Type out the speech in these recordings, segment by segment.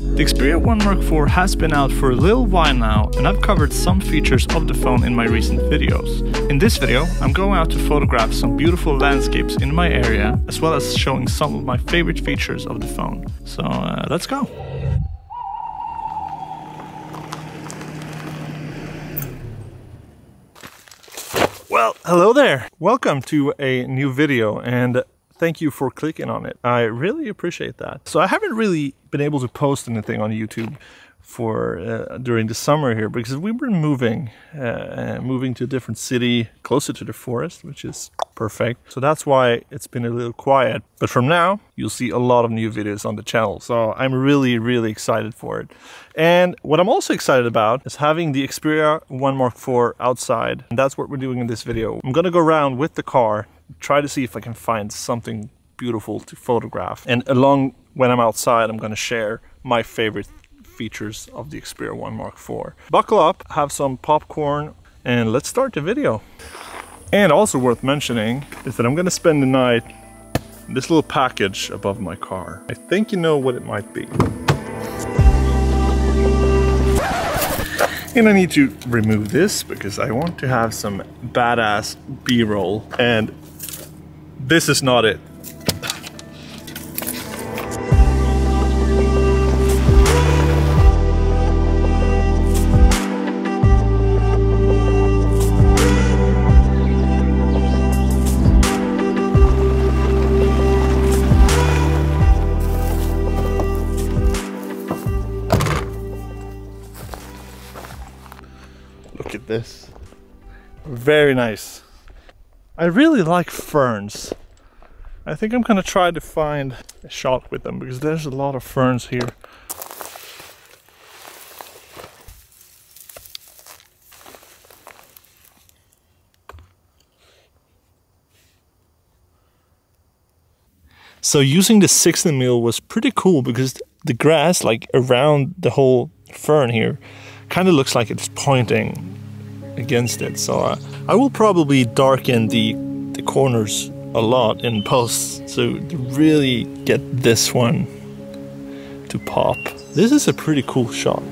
The Xperia 1 Mark IV has been out for a little while now and I've covered some features of the phone in my recent videos. In this video, I'm going out to photograph some beautiful landscapes in my area as well as showing some of my favorite features of the phone. So uh, let's go! Well, hello there! Welcome to a new video and thank you for clicking on it. I really appreciate that. So I haven't really been able to post anything on YouTube for uh, during the summer here because we've been moving, uh, moving to a different city closer to the forest, which is perfect. So that's why it's been a little quiet. But from now, you'll see a lot of new videos on the channel. So I'm really, really excited for it. And what I'm also excited about is having the Xperia 1 Mark IV outside. And that's what we're doing in this video. I'm gonna go around with the car try to see if I can find something beautiful to photograph. And along when I'm outside, I'm going to share my favorite features of the Xperia 1 Mark IV. Buckle up, have some popcorn, and let's start the video. And also worth mentioning is that I'm going to spend the night in this little package above my car. I think you know what it might be. And I need to remove this because I want to have some badass b-roll and this is not it. Look at this. Very nice. I really like ferns. I think I'm gonna try to find a shot with them because there's a lot of ferns here. So using the 16 mil was pretty cool because the grass like around the whole fern here kind of looks like it's pointing against it. So uh, I will probably darken the, the corners a lot in post so to really get this one to pop. This is a pretty cool shot.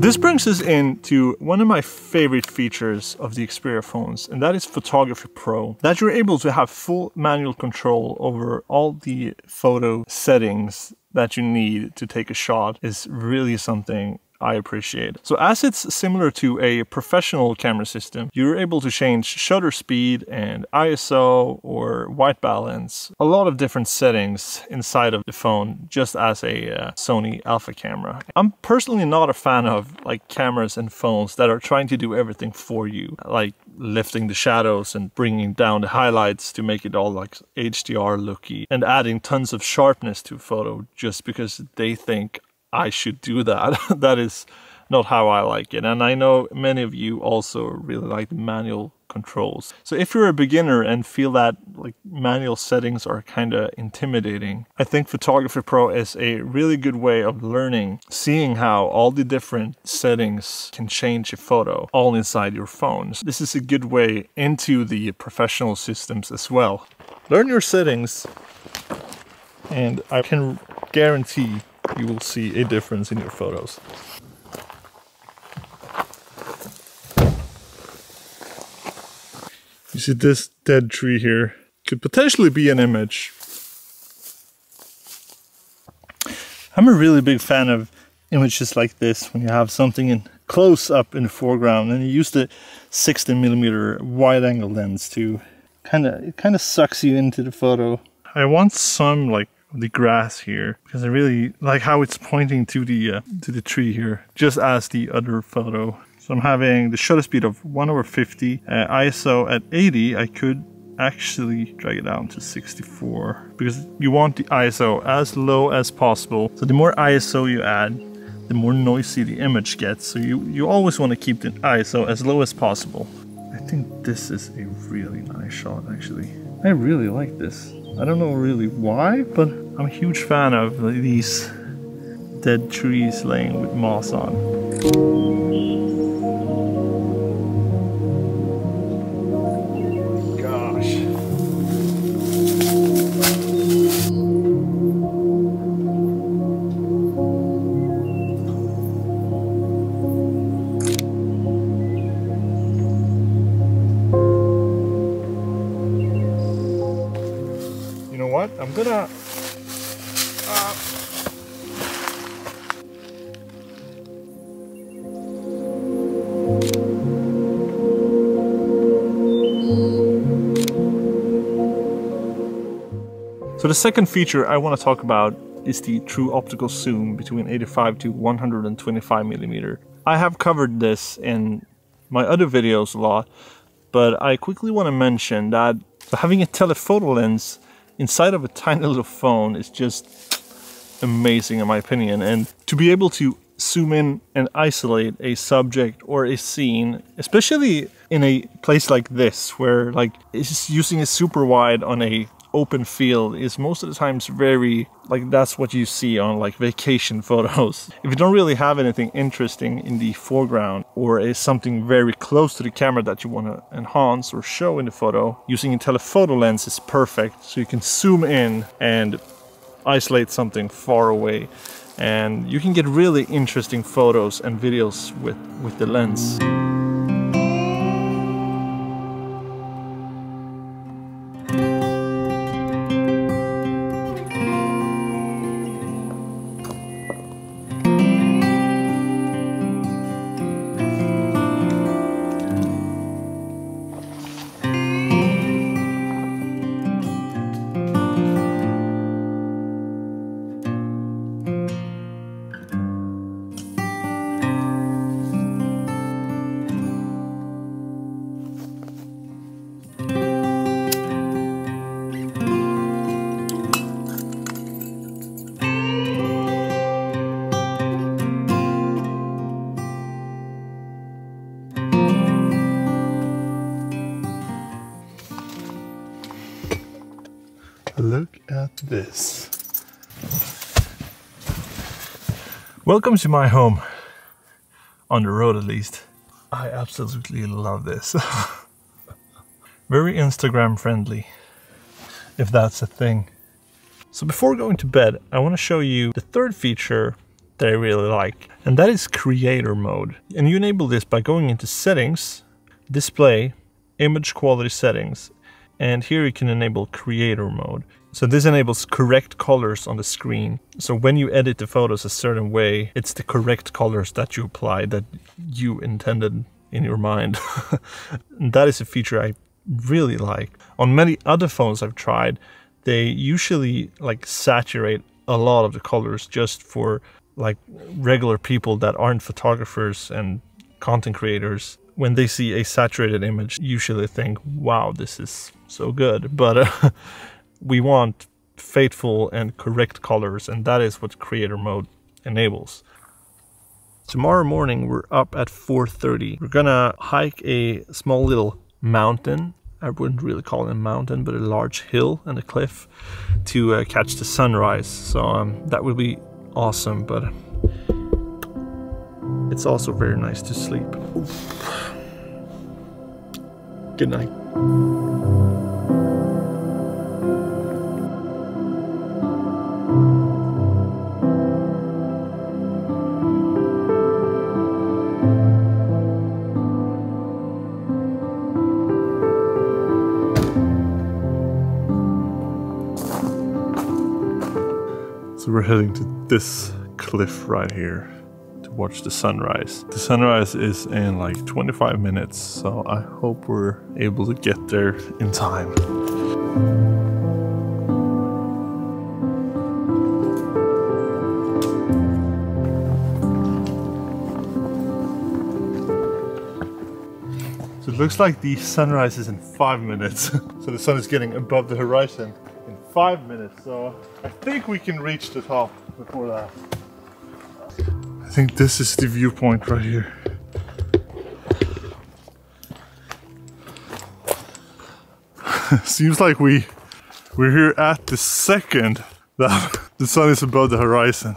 This brings us into one of my favorite features of the Xperia phones, and that is Photography Pro. That you're able to have full manual control over all the photo settings that you need to take a shot is really something I appreciate. So as it's similar to a professional camera system, you're able to change shutter speed and ISO or white balance, a lot of different settings inside of the phone just as a uh, Sony Alpha camera. I'm personally not a fan of like cameras and phones that are trying to do everything for you, like lifting the shadows and bringing down the highlights to make it all like HDR looky and adding tons of sharpness to photo just because they think I should do that. that is not how I like it. And I know many of you also really like manual controls. So if you're a beginner and feel that like manual settings are kind of intimidating, I think Photography Pro is a really good way of learning, seeing how all the different settings can change a photo all inside your phones. This is a good way into the professional systems as well. Learn your settings and I can guarantee you will see a difference in your photos. You see this dead tree here could potentially be an image. I'm a really big fan of images like this when you have something in close up in the foreground and you use the 16 millimeter wide angle lens to kind of it kind of sucks you into the photo. I want some like the grass here because I really like how it's pointing to the uh, to the tree here just as the other photo. So I'm having the shutter speed of 1 over 50 uh, ISO at 80 I could actually drag it down to 64 because you want the ISO as low as possible. So the more ISO you add the more noisy the image gets. So you you always want to keep the ISO as low as possible. I think this is a really nice shot actually. I really like this I don't know really why, but I'm a huge fan of these dead trees laying with moss on. Uh, So the second feature I want to talk about is the true optical zoom between 85 to 125 millimeter. I have covered this in my other videos a lot, but I quickly want to mention that having a telephoto lens inside of a tiny little phone is just amazing in my opinion. And to be able to zoom in and isolate a subject or a scene, especially in a place like this where like it's using a super wide on a open field is most of the times very like that's what you see on like vacation photos. If you don't really have anything interesting in the foreground or is something very close to the camera that you want to enhance or show in the photo, using a telephoto lens is perfect so you can zoom in and isolate something far away and you can get really interesting photos and videos with, with the lens. This. Welcome to my home. On the road at least. I absolutely love this. Very Instagram friendly, if that's a thing. So before going to bed, I want to show you the third feature that I really like, and that is creator mode. And you enable this by going into settings, display, image quality settings, and here you can enable creator mode. So this enables correct colors on the screen. So when you edit the photos a certain way, it's the correct colors that you apply that you intended in your mind. that is a feature I really like. On many other phones I've tried, they usually like saturate a lot of the colors just for like regular people that aren't photographers and content creators when they see a saturated image, usually think, wow, this is so good. But uh, we want faithful and correct colors, and that is what creator mode enables. Tomorrow morning, we're up at 4.30. We're gonna hike a small little mountain. I wouldn't really call it a mountain, but a large hill and a cliff to uh, catch the sunrise. So um, that would be awesome, but it's also very nice to sleep. Good night. So we're heading to this cliff right here to watch the sunrise. The sunrise is in like 25 minutes, so I hope we're able to get there in time. So it looks like the sunrise is in five minutes. so the sun is getting above the horizon five minutes. So I think we can reach the top before that. I think this is the viewpoint right here. Seems like we we're here at the second that the sun is above the horizon.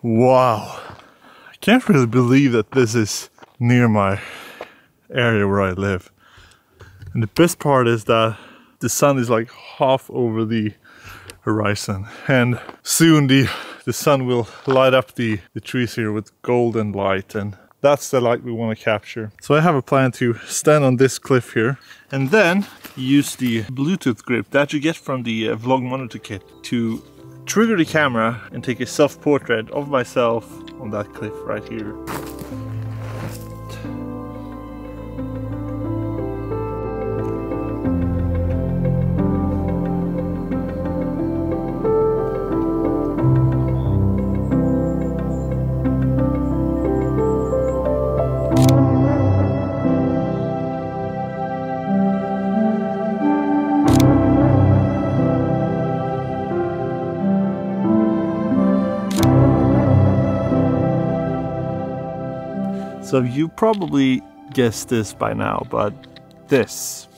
Wow. I can't really believe that this is near my area where I live. And the best part is that the sun is like half over the horizon and soon the the sun will light up the, the trees here with golden light and That's the light we want to capture. So I have a plan to stand on this cliff here and then use the Bluetooth grip that you get from the uh, Vlog Monitor kit to trigger the camera and take a self-portrait of myself on that cliff right here. So you probably guessed this by now, but this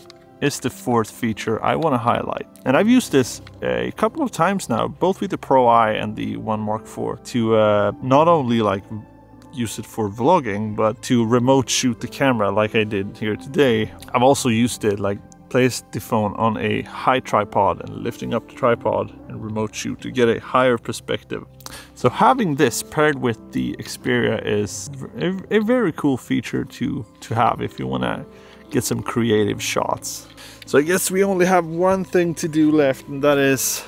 is the fourth feature I want to highlight. And I've used this a couple of times now, both with the Pro I and the One Mark IV, to uh, not only like use it for vlogging, but to remote shoot the camera like I did here today. I've also used it like place the phone on a high tripod and lifting up the tripod and remote shoot to get a higher perspective. So having this paired with the Xperia is a, a very cool feature to, to have if you want to get some creative shots. So I guess we only have one thing to do left and that is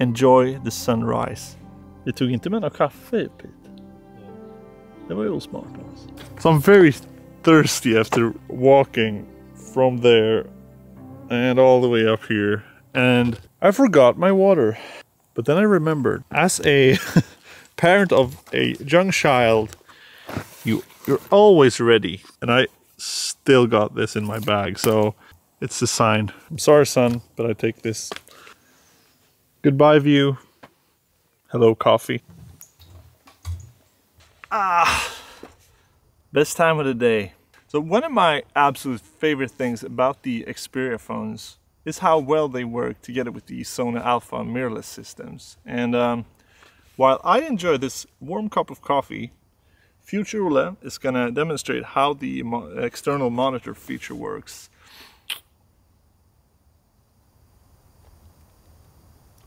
enjoy the sunrise. Det tog inte med någon kaffe Pete. Det var ju smart alltså. So I'm very thirsty after walking from there and all the way up here and I forgot my water. But then I remembered as a parent of a young child, you you're always ready. And I still got this in my bag, so it's a sign. I'm sorry, son, but I take this. Goodbye, view. Hello, coffee. Ah, best time of the day. So one of my absolute favorite things about the Xperia phones is how well they work together with the Sony Alpha mirrorless systems. And um, while I enjoy this warm cup of coffee, Future is going to demonstrate how the mo external monitor feature works.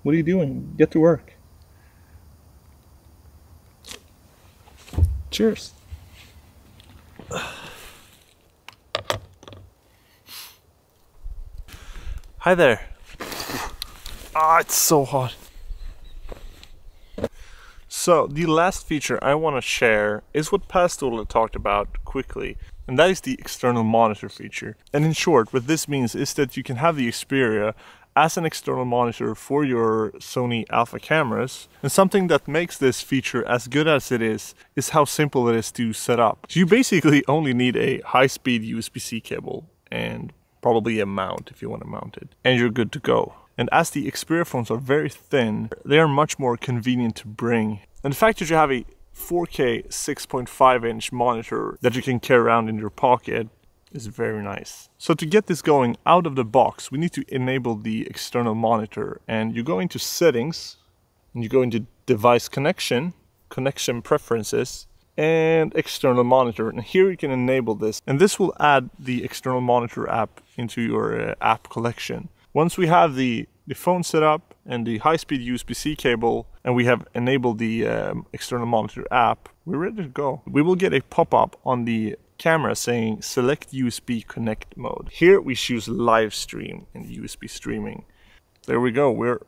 What are you doing? Get to work. Cheers. Hi there. Ah, oh, it's so hot. So the last feature I want to share is what Past Olle talked about quickly, and that is the external monitor feature. And in short, what this means is that you can have the Xperia as an external monitor for your Sony Alpha cameras. And something that makes this feature as good as it is, is how simple it is to set up. So you basically only need a high-speed USB-C cable and probably a mount if you want to mount it, and you're good to go. And as the Xperia phones are very thin, they are much more convenient to bring. And the fact that you have a 4K 6.5 inch monitor that you can carry around in your pocket is very nice. So to get this going out of the box, we need to enable the external monitor and you go into settings and you go into device connection, connection preferences, and external monitor. And here you can enable this and this will add the external monitor app into your uh, app collection. Once we have the, the phone set up and the high-speed USB-C cable and we have enabled the um, external monitor app, we're ready to go. We will get a pop-up on the camera saying select USB connect mode. Here we choose live stream in USB streaming. There we go. We're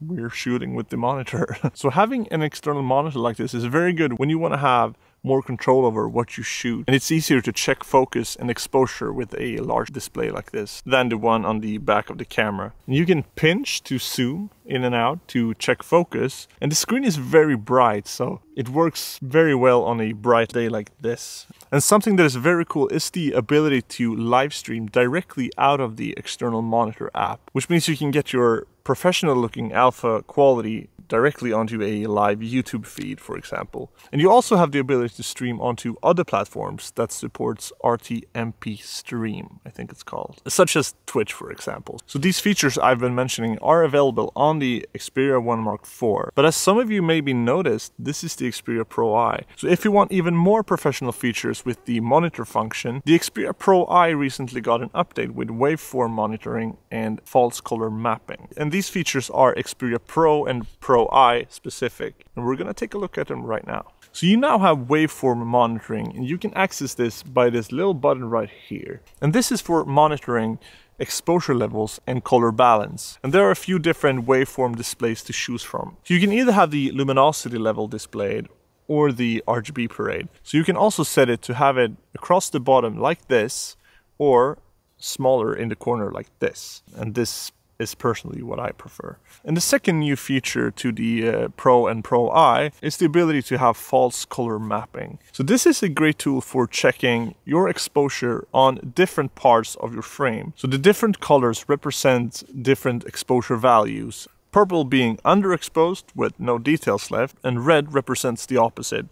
we're shooting with the monitor. so having an external monitor like this is very good when you want to have more control over what you shoot. And it's easier to check focus and exposure with a large display like this than the one on the back of the camera. And you can pinch to zoom in and out to check focus. And the screen is very bright, so it works very well on a bright day like this. And something that is very cool is the ability to live stream directly out of the external monitor app, which means you can get your professional looking alpha quality directly onto a live YouTube feed, for example. And you also have the ability to stream onto other platforms that supports RTMP Stream, I think it's called, such as Twitch, for example. So these features I've been mentioning are available on the Xperia 1 Mark IV. But as some of you maybe noticed, this is the Xperia Pro I. So if you want even more professional features with the monitor function, the Xperia Pro I recently got an update with waveform monitoring and false color mapping. And these features are Xperia Pro and Pro I specific. And we're gonna take a look at them right now. So you now have waveform monitoring and you can access this by this little button right here. And this is for monitoring exposure levels and color balance. And there are a few different waveform displays to choose from. So you can either have the luminosity level displayed or the RGB parade. So you can also set it to have it across the bottom like this or smaller in the corner like this. And this is personally what I prefer. And the second new feature to the uh, Pro and Pro I is the ability to have false color mapping. So this is a great tool for checking your exposure on different parts of your frame. So the different colors represent different exposure values. Purple being underexposed with no details left and red represents the opposite,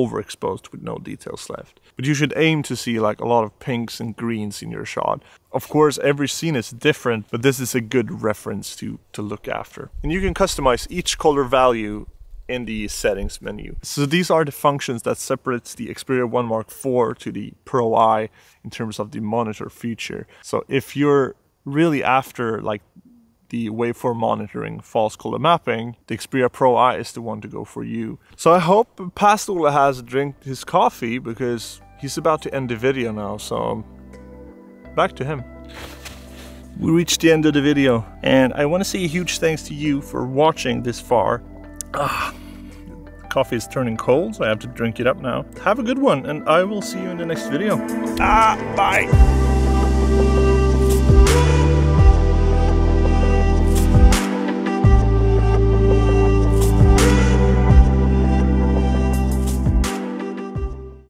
overexposed with no details left. But you should aim to see like a lot of pinks and greens in your shot. Of course, every scene is different, but this is a good reference to, to look after. And you can customize each color value in the settings menu. So these are the functions that separates the Xperia 1 Mark IV to the Pro I in terms of the monitor feature. So if you're really after like the waveform monitoring false color mapping, the Xperia Pro I is the one to go for you. So I hope Past Olle has drank his coffee because he's about to end the video now, so back to him. We reached the end of the video and I want to say a huge thanks to you for watching this far. Ah, coffee is turning cold, so I have to drink it up now. Have a good one and I will see you in the next video. Ah, bye!